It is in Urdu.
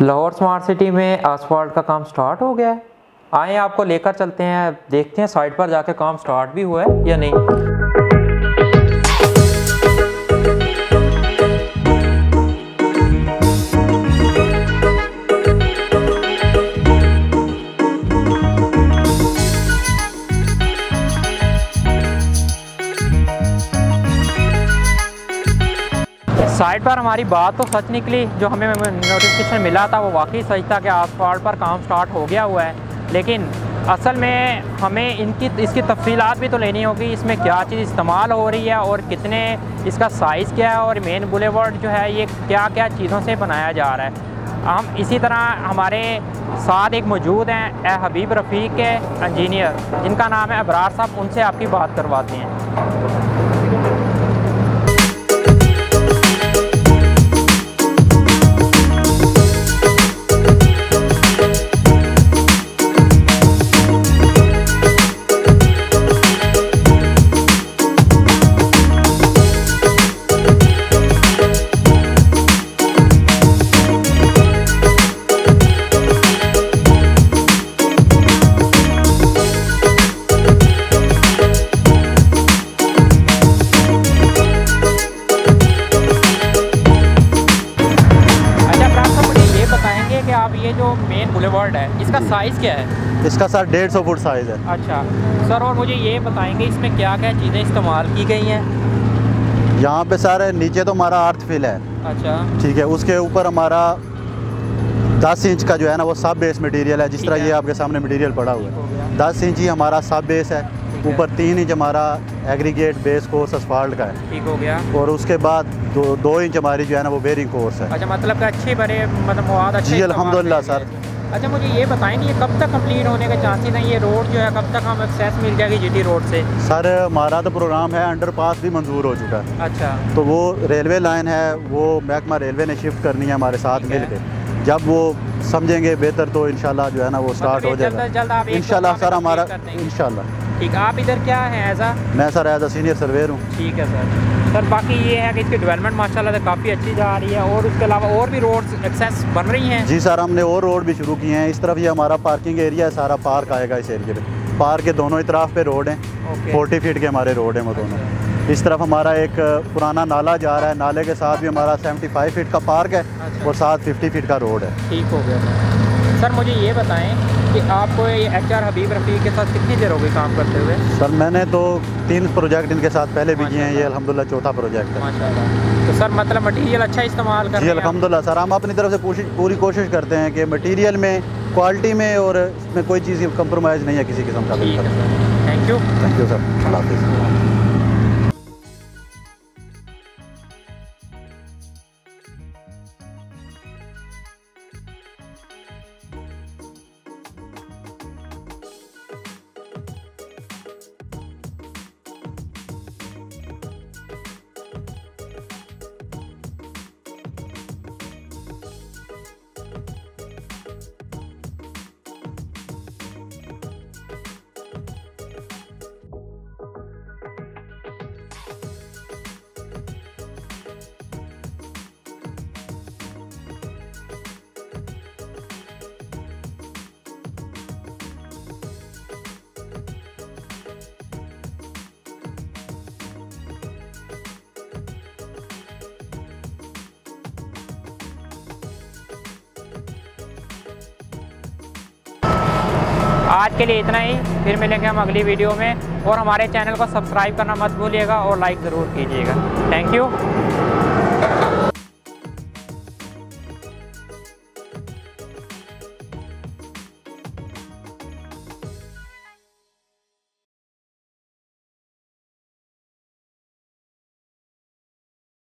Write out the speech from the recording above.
لاہور سمارٹ سٹی میں آسفالٹ کا کام سٹارٹ ہو گیا ہے۔ آئیں آپ کو لے کر چلتے ہیں، دیکھتے ہیں سائٹ پر جا کے کام سٹارٹ بھی ہوا ہے یا نہیں۔ سائٹ پر ہماری بات تو سچ نکلی، جو ہمیں نوٹیفکیشن ملا تھا، وہ واقعی سچ تھا کہ آسفالٹ پر کام سٹارٹ ہو گیا ہوا ہے۔ لیکن اصل میں ہمیں ان کی، اس کی تفصیلات بھی تو لینی ہوگی، اس میں کیا چیز استعمال ہو رہی ہے اور کتنے، اس کا سائز کیا ہے اور مین بولے ورڈ جو ہے، یہ کیا کیا چیزوں سے بنایا جا رہا ہے۔ ہم اسی طرح ہمارے ساتھ ایک موجود ہیں، اے حبیب رفیق کے انجینئر جن کا نام ہے ابرار صاحب، ان سے آپ کی بات کرواتے ہیں۔ کا سائز کیا ہے؟ اس کا سر ڈیڑھ سو فٹ سائز ہے۔ اچھا۔ سر اور مجھے یہ بتائیں گے اس میں کیا کیا چیزیں استعمال کی گئی ہیں؟ یہاں پہ سر نیچے تو ہمارا آرتھ فل ہے۔ اچھا۔ ٹھیک ہے اس کے اوپر ہمارا دس انچ کا جو ہے نا وہ سب بیس مٹیریل ہے جس طرح یہ آپ کے سامنے مٹیریل پڑا ہوا ہے۔ دس انچ ہی ہمارا سب بیس ہے۔ اوپر تین انچ ہمارا ایگریگیٹ بیس کورس اسفالٹ کا ہے۔ ٹھیک ہو گیا۔ اور اس کے بعد دو دو انچ ہماری جو ہے نا وہ بیرنگ کورس ہے۔ اچھا مطلب کہ اچھے بڑے مطلب مواد جی الحمد للہ سر۔ اچھا مجھے یہ بتائیں کہ یہ کب تک کمپلیٹ ہونے کے چانسز ہیں؟ یہ روڈ جو ہے کب تک ہم ایکسیس مل جائے گی جی ٹی روڈ سے؟ سر ہمارا تو پروگرام ہے انڈر پاس بھی منظور ہو چکا ہے۔ اچھا۔ تو وہ ریلوے لائن ہے وہ محکمہ ریلوے نے شفٹ کرنی ہے ہمارے ساتھ مل کے۔ جب وہ سمجھیں گے بہتر تو انشاءاللہ جو ہے نا وہ سٹارٹ ہو جائے گا۔ انشاءاللہ سر ہمارا انشاءاللہ۔ ٹھیک آپ ادھر کیا ہیں ایزا میں سر ایز اے سینئر سرویر ہوں۔ ٹھیک ہے سر۔ سر باقی یہ ہے کہ اس کی ڈیولپمنٹ ماشاء اللہ سے کافی اچھی جا رہی ہے اور اس کے علاوہ اور بھی روڈ ایکسیس بن رہی ہیں۔ جی سر ہم نے اور روڈ بھی شروع کیے ہیں۔ اس طرف یہ ہمارا پارکنگ ایریا ہے سارا پارک آئے گا اس ایریے پہ۔ پارک کے دونوں اطراف پہ روڈ ہیں۔ فورٹی فیٹ کے ہمارے روڈ ہیں وہ دونوں۔ اچھا۔ اس طرف ہمارا ایک پرانا نالا جا رہا ہے۔ نالے کے ساتھ بھی ہمارا سیونٹی فائیو فیٹ کا پارک ہے اچھا۔ اور ساتھ ففٹی فیٹ کا روڈ ہے۔ ٹھیک ہو گیا۔ سر مجھے یہ بتائیں کہ آپ کو یہ ایچ آر حبیب رفیق کے ساتھ کتنی دیر ہو گئی کام کرتے ہوئے؟ سر میں نے تو تین پروجیکٹ ان کے ساتھ پہلے بھی کیے ہیں یہ الحمدللہ چوتھا پروجیکٹ ہے۔ ماشاء اللہ تو سر مطلب مٹیریل اچھا استعمال کر جی الحمدللہ۔ سر ہم اپنی طرف سے پوری کوشش کرتے ہیں کہ مٹیریل میں کوالٹی میں اور اس میں کوئی چیز کمپرومائز نہیں ہے کسی قسم کا۔ Thank you thank you sir اللہ حافظ۔ آج کے لیے اتنا ہی۔ پھر ملیں گے ہم اگلی ویڈیو میں۔ اور ہمارے چینل کو سبسکرائب کرنا مت بھولیے گا اور لائک ضرور کیجیے گا۔ Thank you